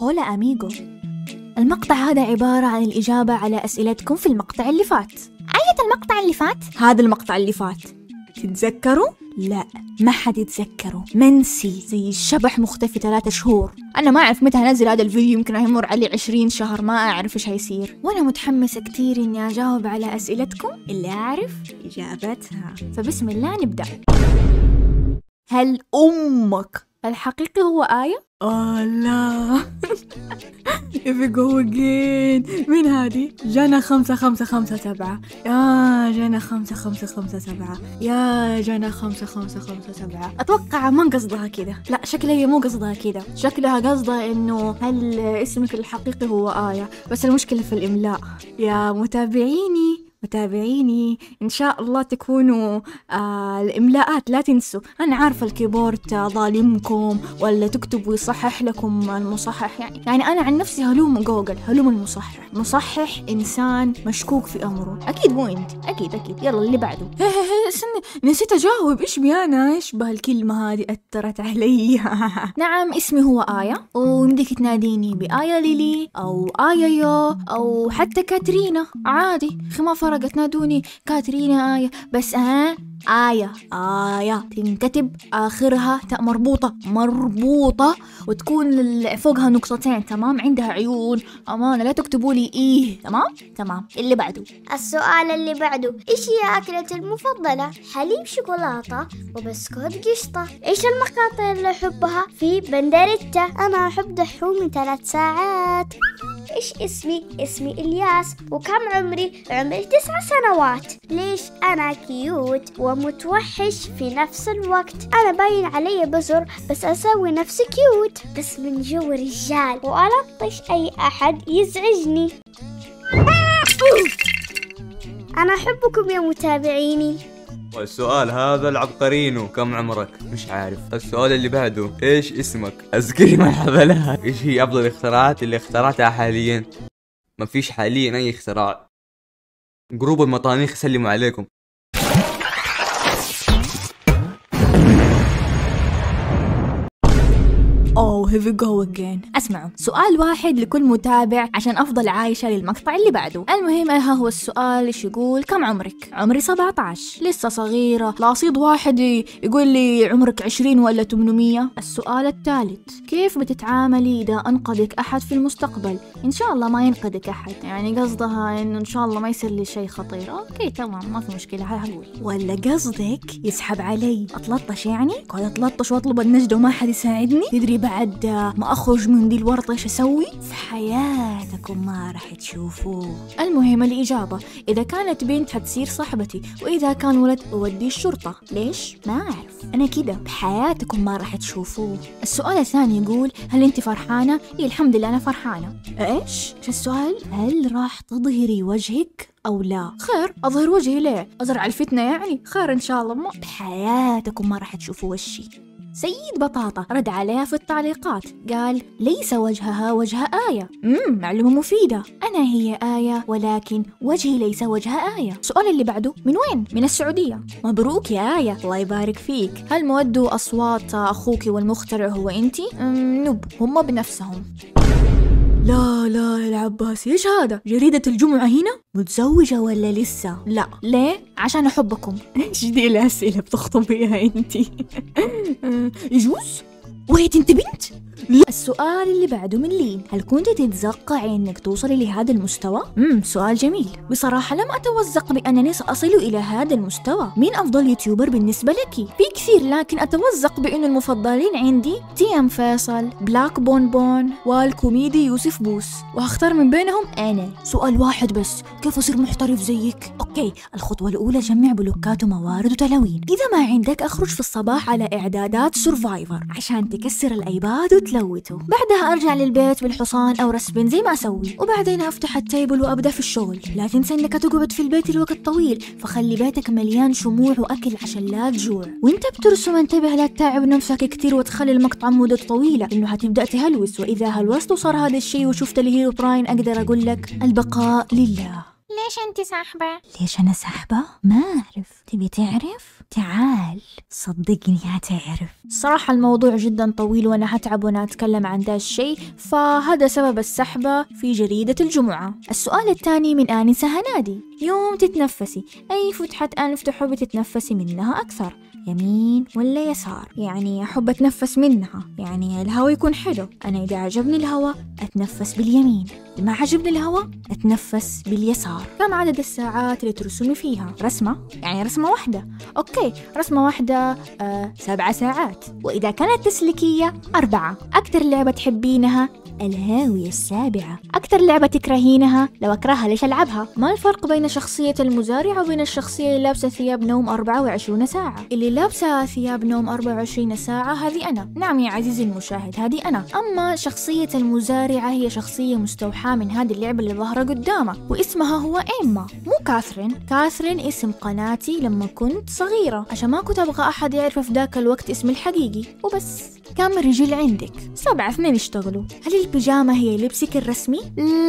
هولا أميغو المقطع هذا عبارة عن الإجابة على أسئلتكم في المقطع اللي فات. أية المقطع اللي فات؟ هذا المقطع اللي فات. تتذكروا؟ لا ما حد يتذكره. منسي زي الشبح مختفي ثلاثة شهور. أنا ما أعرف متى هنزل هذا الفيديو يمكن هيمر عليه عشرين شهر ما أعرف إيش هيصير وأنا متحمسة كتير إني أجاوب على أسئلتكم اللي أعرف إجابتها. فبسم الله نبدأ. هل أمك الحقيقي هو آية؟ آه لا If we go again مين هذه؟ جنى خمسة خمسة خمسة سبعة. يا جنى خمسة خمسة خمسة سبعة. يا جنى خمسة خمسة خمسة سبعة. أتوقع ما قصدها كذا. لا شكلها هي مو قصدها كذا. شكلها قصدها إنه هل اسمك الحقيقي هو آية؟ بس المشكلة في الإملاء. يا متابعيني متابعيني. إن شاء الله تكونوا آه الإملاءات لا تنسوا. أنا عارفة ال keyboard ظالمكم ولا تكتب ويصحح لكم المصحح. يعني يعني أنا عن نفسي هلوم جوجل هلوم المصحح. مصحح إنسان مشكوك في أمره. أكيد مو أنت أكيد أكيد. يلا اللي بعده. هي هي هي نسيت أجاوب. إيش بي أنا إيش بهالكلمة هذه أثرت علي؟ نعم اسمي هو آية ويمديك تناديني بآية ليلي أو آية يو أو حتى كاترينا. عادي ما فرقت نادوني. كاترينا آية. بس ها آية آية. تنكتب آخرها تاء مربوطة مربوطة وتكون فوقها نقطتين تمام؟ عندها عيون. أمانة لا تكتبوا لي إيه. تمام؟ تمام. اللي بعده. السؤال اللي بعده. إيش هي أكلتي المفضلة؟ حليب شوكولاتة وبسكوت قشطة. إيش المقاطع اللي أحبها؟ في بندريتا؟ أنا أحب دحومي ثلاث ساعات. إيش اسمي؟ اسمي إلياس وكم عمري؟ عمري تسع سنوات. ليش أنا cute ومتوحش في نفس الوقت؟ أنا باين علي بزر بس أسوي نفسي cute بس من جوا رجال وألطش أي أحد يزعجني. أنا أحبكم يا متابعيني. والسؤال هذا العبقرينو كم عمرك؟ مش عارف السؤال اللي بعده إيش اسمك؟ اذكري مرحبا لها إيش هي أفضل الاختراعات اللي اخترعتها حاليا؟ ما فيش حاليا أي اختراع جروب المطانيخ يسلموا عليكم here we go again. اسمعوا سؤال واحد لكل متابع عشان أفضل عايشة للمقطع اللي بعده. المهم ها هو السؤال إيش يقول؟ كم عمرك؟ عمري 17 لسه صغيرة. لاصيد واحد يقول لي عمرك 20 ولا 800 السؤال الثالث. كيف بتتعاملي إذا أنقذك أحد في المستقبل؟ إن شاء الله ما ينقذك أحد. يعني قصدها إنه إن شاء الله ما يصير لي شيء خطير. أوكي تمام ما في مشكلة هقول ولا قصدك يسحب علي؟ أتلطش يعني؟ قاعد أتلطش وأطلب النجدة وما حد يساعدني؟ تدري بعد ما أخرج من دي الورطة إيش أسوي؟ في حياتكم ما راح تشوفوه. المهم الإجابة. إذا كانت بنت حتصير صاحبتي وإذا كان ولد أوديه الشرطة. ليش؟ ما أعرف. أنا كده بحياتكم ما راح تشوفوه. السؤال الثاني يقول هل أنت فرحانة؟ إيه الحمد لله أنا فرحانة. إيش؟ إيش السؤال؟ هل راح تظهري وجهك؟ أو لا؟ خير أظهر وجهي ليه؟ أزرع الفتنة يعني؟ خير إن شاء الله. ما بحياتكم ما راح تشوفوا وشي. سيد بطاطا رد عليها في التعليقات. قال ليس وجهها وجه آية. امم معلومة مفيدة. أنا هي آية ولكن وجهي ليس وجه آية. السؤال اللي بعده من وين؟ من السعودية. مبروك يا آية. الله يبارك فيك. هل مودوا أصوات أخوك والمخترع هو أنتي؟ نب هم بنفسهم. لا لا يا العباسي إيش هذا؟ جريدة الجمعة هنا؟ متزوجة ولا لسه؟ لا ليه؟ عشان أحبكم إيش دي الأسئلة بتخطبيها أنتي؟ آه، يجوز؟ wait أنت بنت؟ السؤال اللي بعده من لين. هل كنت تتوقعي إنك توصلي لهذا المستوى؟ امم سؤال جميل. بصراحة لم اتوثق بأنني سأصل إلى هذا المستوى. مين أفضل youtuber بالنسبة لك؟ في كثير لكن اتوثق بأن المفضلين عندي تي ام فيصل بلاك بون بون والكوميدي يوسف بوس. وهختار من بينهم أنا. سؤال واحد بس. كيف أصير محترف زيك؟ okay الخطوة الأولى جمع بلوكات وموارد وتلوين. إذا ما عندك أخرج في الصباح على إعدادات survivor عشان تكسر الأيباد وتلوته بعدها أرجع للبيت بالحصان أو respawn زي ما أسوي. وبعدين أفتح ال table وأبدأ في الشغل. لا تنسى إنك تقعد في البيت لوقت طويل فخلي بيتك مليان شموع وأكل عشان لا تجوع. وإنت بترسم انتبه لا تتعب نفسك كتير وتخلي المقطع مدة طويلة. إنه حتبدأ تهلوس وإذا هلوست وصار هذا الشيء وشفت الهيرو براين أقدر أقول لك البقاء لله. ليش انت ساحبة؟ ليش أنا ساحبة؟ ما أعرف. تبي تعرف؟ تعال صدقني هتعرف صراحة الموضوع جدا طويل وأنا هتعب وأنا أتكلم عن ذا الشيء فهذا سبب السحبة في جريدة الجمعة. السؤال الثاني من آنسة هنادي. يوم تتنفسي أي فتحة أنف تحبي تتنفسي منها أكثر؟ يمين ولا يسار؟ يعني أحب أتنفس منها يعني الهواء يكون حلو. أنا إذا عجبني الهواء أتنفس باليمين. ما عجبني الهواء أتنفس باليسار. كم عدد الساعات اللي ترسمي فيها؟ رسمة؟ يعني رسمة واحدة. أوكي رسمة واحدة آه سبع ساعات. وإذا كانت تسليكية أربعة. أكثر لعبة تحبينها؟ الهاوية السابعة. أكثر لعبة تكرهينها؟ لو أكرهها ليش ألعبها؟ ما الفرق بين شخصية المزارع وبين الشخصية اللي لابسة ثياب نوم 24 ساعة. اللي لابسة ثياب نوم 24 ساعة هذه أنا. نعم يا عزيزي المشاهد هذه أنا. أما شخصية المزارعة هي شخصية مستوحاة من هذه اللعبة اللي ظاهرة قدامك واسمها هو إيما مو كاثرين. كاثرين اسم قناتي لما كنت صغيرة. عشان ما كنت أبغى أحد يعرف في ذاك الوقت اسمي الحقيقي وبس. كم رجل عندك؟ سبعة اثنين اشتغلوا هل البيجامة هي لبسك الرسمي؟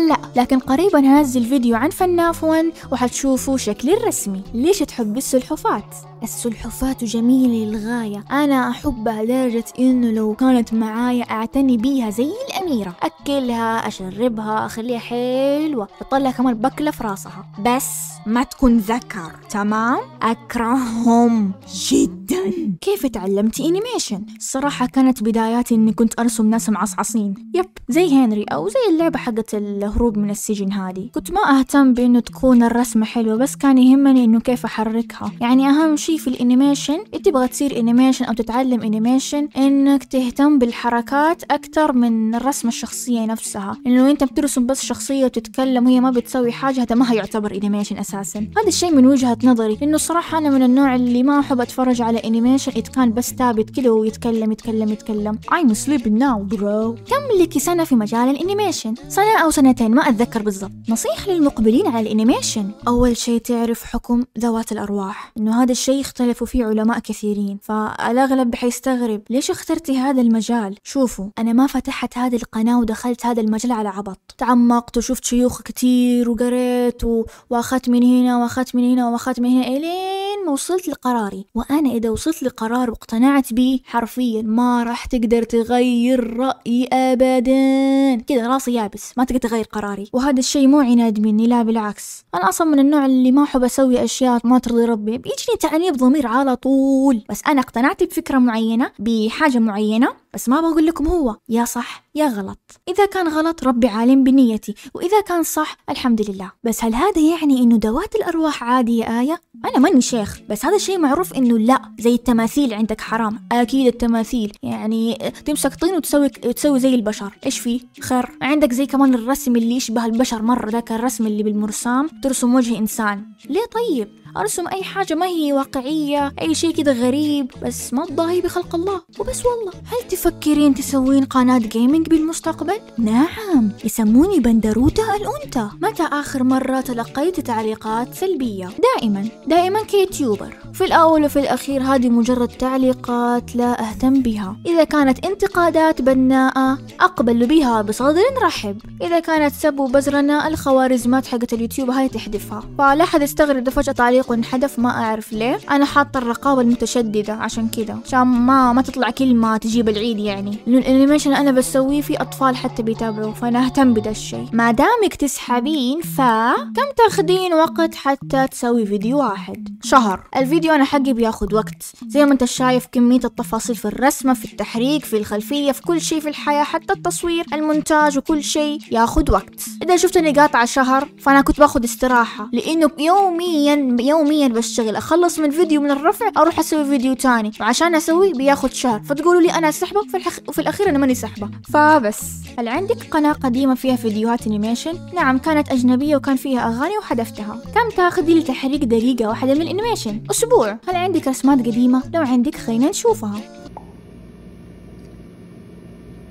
لا لكن قريبا هنزل فيديو عن فناف 1 وحتشوفوا شكلي الرسمي ليش تحب السلحفات؟ السلحفات جميلة للغاية أنا أحبها لدرجة إنه لو كانت معايا أعتني بيها زي الأميرة. أكلها أشربها أخليها حلوة. أطلع كمان بكلة في راسها. بس ما تكون ذكر تمام؟ أكرههم جدا. كيف تعلمتي animation الصراحة كانت بداياتي إني كنت أرسم ناس معصعصين yep زي هنري أو زي اللعبة حقت الهروب من السجن هذه. كنت ما أهتم بإنه تكون الرسمة حلوة بس كان يهمني إنه كيف أحركها. يعني أهم شيء في ال animation تبغى تصير animation أو تتعلم animation إنك تهتم بالحركات أكثر من الرسمة الشخصية نفسها. انه انت بترسم بس شخصية وتتكلم وهي ما بتسوي حاجة هذا ما هيعتبر animation أساسا. هذا الشيء من وجهة نظري. إنه الصراحة أنا من النوع اللي ما أحب أتفرج على animation إذا كان بس ثابت كده ويتكلم يتكلم يتكلم. I'm sleeping now bro. كم لك سنة في مجال ال animation سنة أو سنتين ما أتذكر بالضبط. نصيحة للمقبلين على ال animation أول شيء تعرف حكم ذوات الأرواح. إنه هذا الشيء اختلفوا فيه علماء كثيرين. فالأغلب حيستغرب ليش اخترتي هذا المجال؟ شوفوا أنا ما فتحت هذه القناة ودخلت هذا المجال على عبط. تعمقت وشفت شيوخ كتير وقريت و... وأخذت من هنا وأخذت من هنا وأخذت من هنا إلين ما وصلت لقراري وأنا إذا وصلت لقرار واقتنعت به حرفيا ما راح تقدر تغير رأيي ابدا. كذا راسي يابس ما تقدر تغير قراري. وهذا الشيء مو عناد مني لا بالعكس. أنا أصلا من النوع اللي ما أحب أسوي أشياء ما ترضي ربي. بيجيني تأنيب ضمير على طول. بس أنا اقتنعت بفكرة معينة بحاجة معينة بس ما بقول لكم هو. يا صح يا غلط. إذا كان غلط ربي عالم بنيتي. وإذا كان صح الحمد لله. بس هل هذا يعني إنه ذوات الأرواح عادي يا آية؟ أنا ماني شيخ. بس هذا الشيء معروف إنه لا زي التماثيل عندك حرام. أكيد التماثيل. يعني تمسك طين وتسوي تسوي زي البشر. إيش فيه؟ خير عندك زي كمان الرسم اللي يشبه البشر مرة ذاك الرسم اللي بالمرسام ترسم وجه إنسان. ليه طيب؟ أرسم أي حاجة ما هي واقعية أي شيء كده غريب بس ما تضاهي بخلق الله. وبس والله. هل تفكرين تسوين قناة gaming بالمستقبل؟ نعم. يسموني بندروتة الأنثى. متى آخر مرة تلقيت تعليقات سلبية؟ دائما. دائما ك youtuber. في الأول وفي الأخير هذه مجرد تعليقات لا أهتم بها. إذا كانت انتقادات بناءة أقبل بها بصدر رحب. إذا كانت سب وبزرنا الخوارزمات حقت اليوتيوب هاي تحذفها. فلا حد يستغرب إذا فجأة تعليق انحذف ما أعرف ليه. أنا حاطة الرقابة المتشددة عشان كذا. عشان ما ما تطلع كلمة تجيب العيد يعني. لأن ال animation أنا بسويه في أطفال حتى بيتابعوا فأنا أهتم بدا الشيء. ما دامك تسحبين فكم تاخدين وقت حتى تسوي فيديو واحد؟ شهر. الفيديو أنا حقي بياخد وقت. زي ما أنت شايف كمية التفاصيل في الرسمة في التحريك في الخلفية في كل شيء في الحياة حتى التصوير المونتاج وكل شيء ياخد وقت. إذا شفتني قاطعة شهر فأنا كنت باخد استراحة. لأنه يوميا يوميا بشتغل أخلص من فيديو من الرفع أروح أسوي فيديو تاني. وعشان أسوي بياخد شهر. فتقولوا لي أنا سحبة في, الحخ... في الأخير أنا ماني سحبة. فبس. هل عندك قناة قديمة فيها فيديوهات animation؟ نعم كانت أجنبية وكان فيها أغاني وحذفتها كم تاخذي لتحريك دقيقة واحدة من ال animation؟ أسبوع. هل عندك رسمات قديمة؟ لو عندك خلينا نشوفها.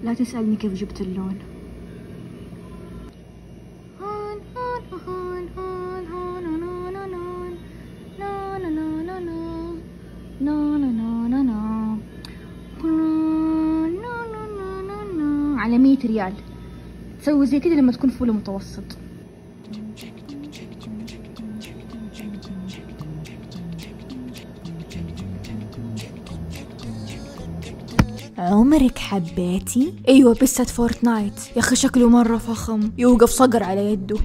لا تسألني كيف جبت اللون. على مية ريال تسوي زي كده لما تكون فول متوسط عمرك حبيتي؟ أيوه بسة Fortnite يا أخي شكله مرة فخم يوقف صقر على يده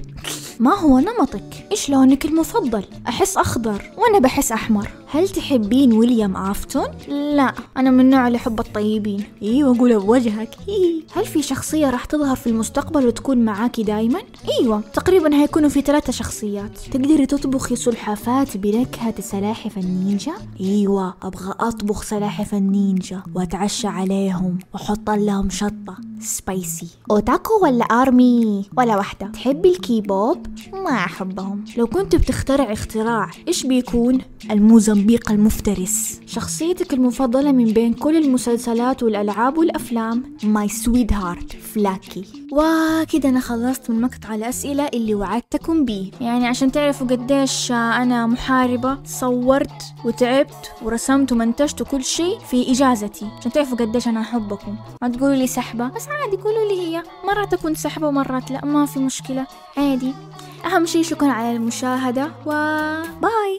ما هو نمطك؟ إيش لونك المفضل؟ أحس أخضر وأنا بحس أحمر هل تحبين ويليام آفتون؟ لا أنا من النوع اللي يحب الطيبين أيوة قولها بوجهك هي. هل في شخصية راح تظهر في المستقبل وتكون معاكي دايما؟ أيوة تقريبا هيكونوا في ثلاثة شخصيات تقدري تطبخي سلحفاة بنكهة سلاحف النينجا؟ أيوة أبغى أطبخ سلاحف النينجا وأتعشى عليهم وأحط لهم شطة spicy otaku ولا ARMY؟ ولا واحدة تحبي الكيبوب؟ ما أحبهم لو كنت بتخترع اختراع إيش بيكون؟ الموزمبيق المفترس. شخصيتك المفضلة من بين كل المسلسلات والألعاب والأفلام my sweetheart Flaky وكده أنا خلصت من مقطع الأسئلة اللي وعدتكم بيه يعني عشان تعرفوا قديش أنا محاربة صورت وتعبت ورسمت ومنتجت كل شيء في إجازتي. عشان تعرفوا قديش أنا أحبكم. ما تقولوا لي سحبة. بس عادي قولوا لي هي. مرات أكون سحبة ومرات لا ما في مشكلة. عادي. أهم شيء شكرا على المشاهدة وباي